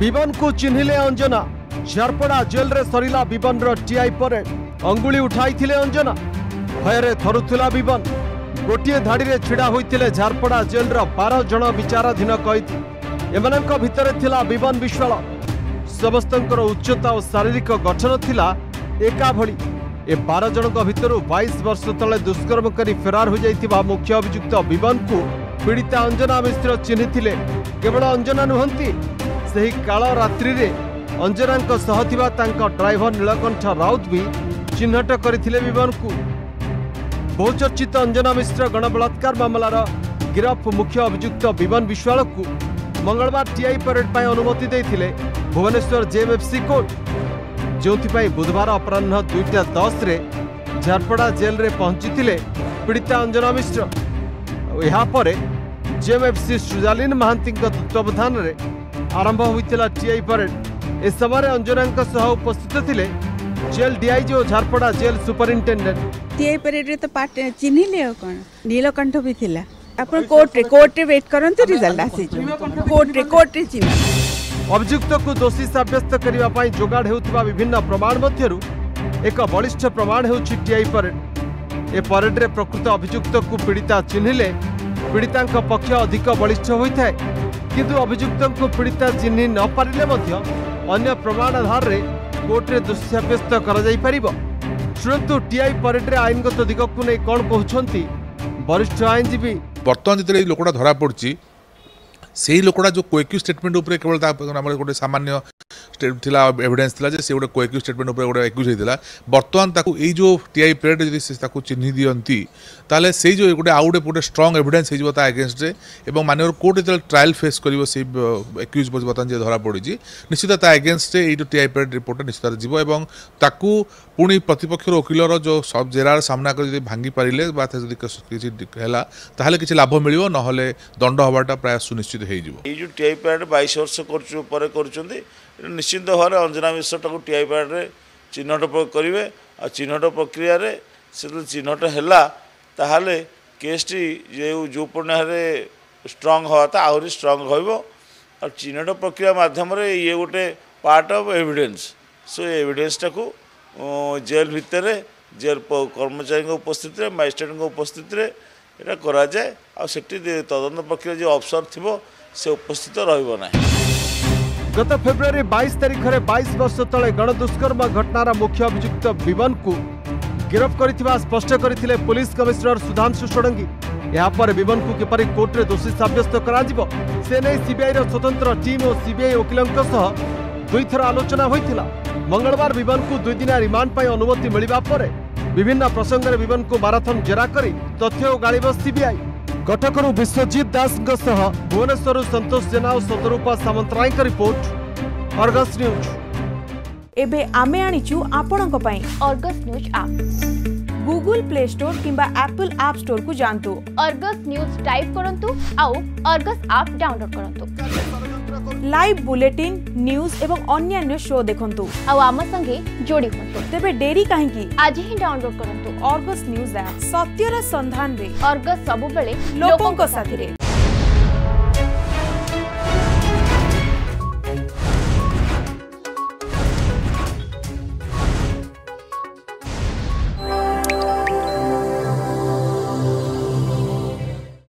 ବିବନକୁ ଚିହ୍ନିଲେ ଅଞ୍ଜନା ଝାରପଡ଼ା ଜେଲ୍ରେ ସରିଲା ବିବନର TI parade ଅଙ୍ଗୁଳି ଉଠାଇଥିଲେ ଅଞ୍ଜନା ଭୟରେ ଥରୁଥିଲା ବିବନ ଗୋଟିଏ ଧାଡ଼ିରେ ଛିଡ଼ା ହୋଇଥିଲେ ଝାରପଡ଼ା ଜେଲ୍ର ବାର ଜଣ ବିଚାରାଧୀନ କଏଦୀ ଏମାନଙ୍କ ଭିତରେ ଥିଲା ବିବନ ବିଶ୍ୱାଳ ସମସ୍ତଙ୍କର ଉଚ୍ଚତା ଓ ଶାରୀରିକ ଗଠନ ଥିଲା ଏକା ଭଳି ଏ ବାର ଜଣଙ୍କ ଭିତରୁ ବାଇଶ ବର୍ଷ ତଳେ ଦୁଷ୍କର୍ମ କରି ଫେରାର ହୋଇଯାଇଥିବା ମୁଖ୍ୟ ଅଭିଯୁକ୍ତ ବିବନକୁ ପୀଡ଼ିତା ଅଞ୍ଜନା ମିଶ୍ର ଚିହ୍ନିଥିଲେ କେବଳ ଅଞ୍ଜନା ନୁହନ୍ତି ସେହି କାଳ ରାତ୍ରିରେ ଅଞ୍ଜନାଙ୍କ ସହ ଥିବା ତାଙ୍କ ଡ୍ରାଇଭର ନୀଳକଣ୍ଠ ରାଉତ ବି ଚିହ୍ନଟ କରିଥିଲେ ବିମନକୁ ବହୁଚର୍ଚ୍ଚିତ ଅଞ୍ଜନା ମିଶ୍ର ଗଣବଳାତ୍କାର ମାମଲାର ଗିରଫ ମୁଖ୍ୟ ଅଭିଯୁକ୍ତ ବିମାନ ବିଶ୍ୱାଳକୁ ମଙ୍ଗଳବାର ଟିଆଇ ପରେଡ୍ ପାଇଁ ଅନୁମତି ଦେଇଥିଲେ ଭୁବନେଶ୍ୱର ଜେଏମ୍ଏଫ୍ସି କୋର୍ଟ ଯେଉଁଥିପାଇଁ ବୁଧବାର ଅପରାହ୍ନ ଦୁଇଟା ଦଶରେ ଝାରପଡ଼ା ଜେଲ୍ରେ ପହଞ୍ଚିଥିଲେ ପୀଡ଼ିତା ଅଞ୍ଜନା ମିଶ୍ର ଏହାପରେ ଜେଏମ୍ଏଫ୍ସି ସୁଜାଲିନ ମହାନ୍ତିଙ୍କ ତତ୍ତ୍ୱାବଧାନରେ आरंभ होता टीआई परेड इस समय अंजना उपस्थित थे जेल डीआईजी और झारपड़ा जेल सुपरिटेडेट टीआई परेड तो पार्ट कौन नीलकंठ भी थिला आपण को दोषी सब्यस्त करने जोड़ विभिन्न प्रमाण मध्य एक बलिष्ठ प्रमाण हो टीआई परेड ए परेड प्रकृत अभियुक्त को पीड़िता चिन्हले पीड़िता पक्ष अधिक बलिष्ठ होता है কিন্তু অভিযুক্তଙ୍କୁ পীড়িতা ଚିହ୍ନି ନ ପାରିଲେ ମଧ୍ୟ ଅନ୍ୟ ପ୍ରମାଣ ଆଧାରରେ କୋର୍ଟରେ ଦୋଷୀ କରାଯାଇପାରିବ ଶୁଣନ୍ତୁ ଟିଆଇ ପରେଡରେ ଆଇନଗତ ଦିଗକୁ ନେଇ କ'ଣ କହୁଛନ୍ତି ବରିଷ୍ଠ ଆଇନଜୀବୀ ବର୍ତ୍ତମାନ ଯେତେବେଳେ ଏଇ ଲୋକଟା ଧରା ପଡ଼ୁଛି ସେଇ ଲୋକଟା ଯେଉଁ କୋଏକ୍ୟୁ ଷ୍ଟେଟମେଣ୍ଟ ଉପରେ କେବଳ ତା ଆମର ଗୋଟେ ସାମାନ୍ୟ ଥିଲା ଏଭିଡେନ୍ସ ଥିଲା ଯେ ସେ ଗୋଟେ କୋଏକ୍ୟୁ ଷ୍ଟେଟମେଣ୍ଟ ଉପରେ ଗୋଟେ ଏକ୍ୟୁଜ୍ ହେଇଥିଲା ବର୍ତ୍ତମାନ ତାକୁ ଏଇ ଯେଉଁ ଟିଆଇ ପ୍ରେଡ଼ ଯଦି ସେ ତାକୁ ଚିହ୍ନି ଦିଅନ୍ତି ତାହେଲେ ସେଇ ଯେଉଁ ଗୋଟେ ଆଉ ଗୋଟେ ଗୋଟେ ଷ୍ଟ୍ରଙ୍ଗ ଏଭିଡେନ୍ସ ହେଇଯିବ ତା ଏଗେନଷ୍ଟରେ ଏବଂ ମାନ୍ୟର କୋର୍ଟ ଯେତେବେଳେ ଟ୍ରାଏଲ୍ ଫେସ୍ କରିବ ସେଇ ଏକ୍ୟୁଜ୍ ବର୍ତ୍ତମାନ ଯିଏ ଧରାପଡ଼ିଛି ନିଶ୍ଚିତ ତା ଏଗେନ୍ଷ୍ଟରେ ଏଇ ଯେଉଁ ଟିଆଇ ପ୍ରେଡ଼ ରିପୋର୍ଟଟା ନିଶ୍ଚିତ ଯିବ ଏବଂ ତାକୁ ପୁଣି ପ୍ରତିପକ୍ଷର ଓକିଲର ଯେଉଁ ଜେରାର ସାମ୍ନା କରି ଯଦି ଭାଙ୍ଗି ପାରିଲେ ବା ଯଦି କିଛି ହେଲା ତାହେଲେ କିଛି ଲାଭ ମିଳିବ ନହେଲେ ଦଣ୍ଡ ହେବାଟା ପ୍ରାୟ ସୁନିଶ୍ଚିତ ହେଇଯିବ ଏଇ ଯେଉଁ ଟିଆଇ ପ୍ୟାଡ଼ ବାଇଶ ବର୍ଷ କରୁଛୁ ପରେ କରୁଛନ୍ତି ନିଶ୍ଚିନ୍ତ ଭାବରେ ଅଞ୍ଜନା ମିଶ୍ରଟାକୁ ଟିଆଇ ପ୍ୟାଡ଼ରେ ଚିହ୍ନଟ କରିବେ ଆଉ ଚିହ୍ନଟ ପ୍ରକ୍ରିୟାରେ ସେତେବେଳେ ଚିହ୍ନଟ ହେଲା ତାହେଲେ କେସ୍ଟି ଯେଉଁ ଯେଉଁ ପର୍ଯ୍ୟାୟରେ ଷ୍ଟ୍ରଙ୍ଗ ହେବା ତା ଆହୁରି ଷ୍ଟ୍ରଙ୍ଗ ହେବ ଆଉ ଚିହ୍ନଟ ପ୍ରକ୍ରିୟା ମାଧ୍ୟମରେ ଇଏ ଗୋଟେ ପାର୍ଟ ଅଫ୍ ଏଭିଡ଼େନ୍ସ ସେ ଏଭିଡ଼େନ୍ସଟାକୁ ଜେଲ୍ ଭିତରେ ଜେଲ୍ କର୍ମଚାରୀଙ୍କ ଉପସ୍ଥିତିରେ ମାଜିଷ୍ଟ୍ରେଟ୍ଙ୍କ ଉପସ୍ଥିତିରେ এটা କରାଯାଏ ଆଉ ସେଠି ତଦନ୍ତ ପ୍ରକ୍ରିୟା ଯେଉଁ ଅଫିସର ଥିବ ସେ ଉପସ୍ଥିତ ରହିବ ନାହିଁ ଗତ ଫେବୃଆରୀ ବାଇଶ ତାରିଖରେ ବାଇଶ ବର୍ଷ ତଳେ ଗଣଦୁଷ୍କର୍ମ ଘଟଣାର ମୁଖ୍ୟ ଅଭିଯୁକ୍ତ ବିମନକୁ ଗିରଫ କରିଥିବା ସ୍ପଷ୍ଟ କରିଥିଲେ ପୋଲିସ କମିଶନର ସୁଧାଂଶୁ ଷଡ଼ଙ୍ଗୀ ଏହାପରେ ବିମନକୁ କିପରି କୋର୍ଟରେ ଦୋଷୀ ସାବ୍ୟସ୍ତ କରାଯିବ ସେ ନେଇ ସିବିଆଇର ସ୍ୱତନ୍ତ୍ର ଟିମ୍ ଓ ସିବିଆଇ ଓକିଲଙ୍କ ସହ ଦୁଇଥର ଆଲୋଚନା ହୋଇଥିଲା ମଙ୍ଗଳବାର ବିମନକୁ ଦୁଇଦିନିଆ ରିମାଣ୍ଡ ପାଇଁ ଅନୁମତି ମିଳିବା ପରେ विभिन्न प्रसङ्गले विमनको माराथन जेरा गरि तथ्य ओगाब सिबिआई कटकु विश्वजित दासको भुवनेश्वर सन्तोष जेना सतरूपा सामन्तरायको रिपोर्ट अर्गस न्यूज ଏବେ ଆମେ ଆଣିଛୁ ଆପଣଙ୍କ ପାଇଁ Argus news app Google Play store କିମ୍ବା ଆପଲ୍ ଆପ୍ ଷ୍ଟୋରକୁ ଯାଆନ୍ତୁ ଅର୍ଗସ୍ ନ୍ୟୁଜ୍ ଟାଇପ୍ କରନ୍ତୁ ଆଉ ଅର୍ଗସ୍ ଆପ୍ ଡାଉନଲୋଡ୍ କରନ୍ତୁ লাইভ বুলেটিন নিউজ এবং অন্যান্য শো দেখন্তু আৰু আমাৰ संगे जोडी हुन पडत। তebe ডেইৰি কাহে কি আজিহে ডাউনলোড কৰন্তু অৰ্গස් নিউজ অ্যাপ সত্যৰ সন্ধানৰে অৰ্গස් সব বেলে ল'কোকৰ সাধিৰে